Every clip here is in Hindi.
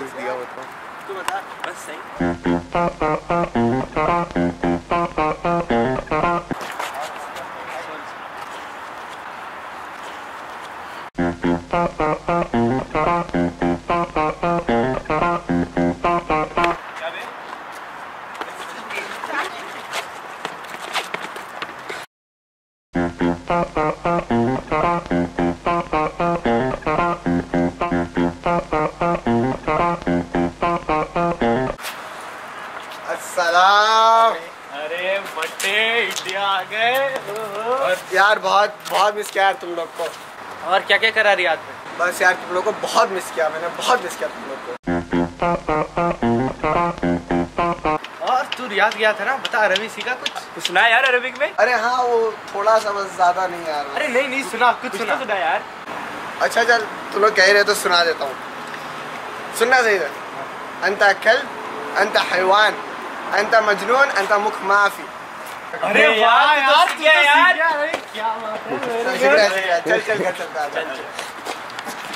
always deal with them. Let's sing. अस्सलाम। अरे बट्टे इंडिया आ गए। और यार बहुत बहुत मिस किया यार तुम लोग को। और क्या क्या करा रियाद में बस यार तुम लोग को बहुत मिस किया मैंने बहुत मिस किया तुम लोग को। और तू रियाद गया था ना? बता अरबी सीखा कुछ? कुछ सुना यार अरबिक में? अरे हाँ वो थोड़ा सा बस ज़्यादा नहीं यार। अरे नहीं नहीं सुना कुछ सुना। सुना यार। अच्छा चल तुम लोग कह रहे हो तो सुना देता हूँ। सुनना सही है अंत कल अंत हैवान अंत मजनून अंत मुख माफी अरे वाह यार तू तो यार क्या बात चल शुक्रिया, शुक्रिया। चल चल घर चलता है चल चल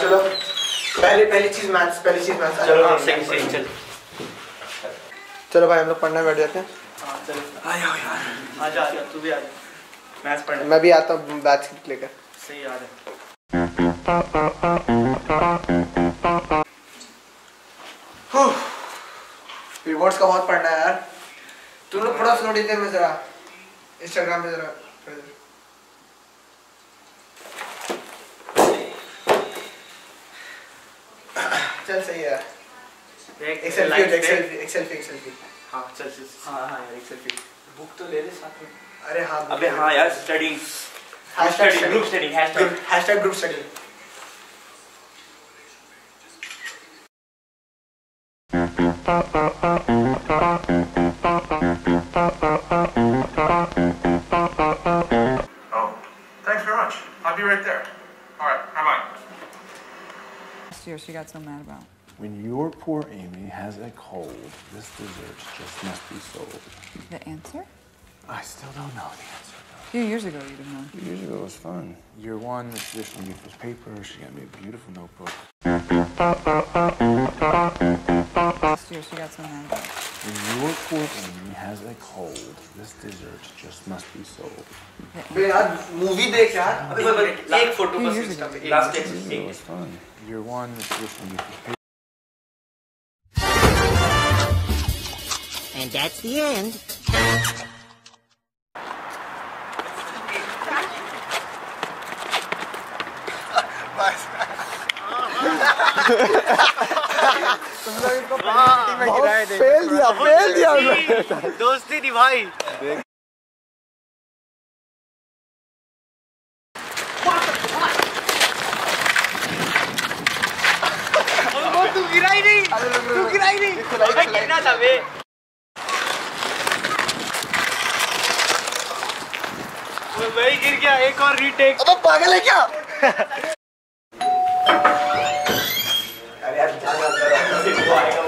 चलो। पहली पहली चीज़ मैथ्स पहली चीज़ मैथ्स। चलो हाँ, सही सही चल। चलो भाई हम लोग पढ़ने बैठ जाते हैं। हाँ चल। आया यार आ जा तू भी आ जा। मैथ्स पढ़ने। मैं भी आता हूँ बैच लेकर। सही आ रहा रिवॉर्ड्स का बहुत पढ़ना है यार। तुम लोग पढ़ो स्लो डिटेल में जरा। इंस्टाग्राम पे जरा। चल सही है एक सेल्फी एक सेल्फी एक सेल्फी एक सेल्फी हाँ चल चल। हाँ हाँ यार एक सेल्फी बुक तो ले ले साथ में। अरे हाँ अबे हाँ यार study hashtag group study, hashtag group study Oh, thanks very much. I'll be right there. All right, bye bye. Last year she got so mad about. When your poor Amy has a cold, this dessert just must be sold. The answer? I still don't know the answer A few years ago you'd have known. though. Years ago it was fun. Year one, the traditional gift was paper. She got me a beautiful notebook. Last year she got so mad about. When your poor Amy has a cold, this dessert just must be sold. The बे यार मूवी देख यार अबे बस बस एक फोटो Few बस years इंस्टा ago. पे लास्ट Years ago it एक was fun. Year one, the traditional gift was paper. And that's the end. Fail दिया फेल दिया दोस्ती निभाई। तू गिरा ही नहीं। तू गिरा ही नहीं गिरना था बे। वही गिर गया एक और रीटेक अबे पागल है क्या? I mean, I've done that, but I don't know why.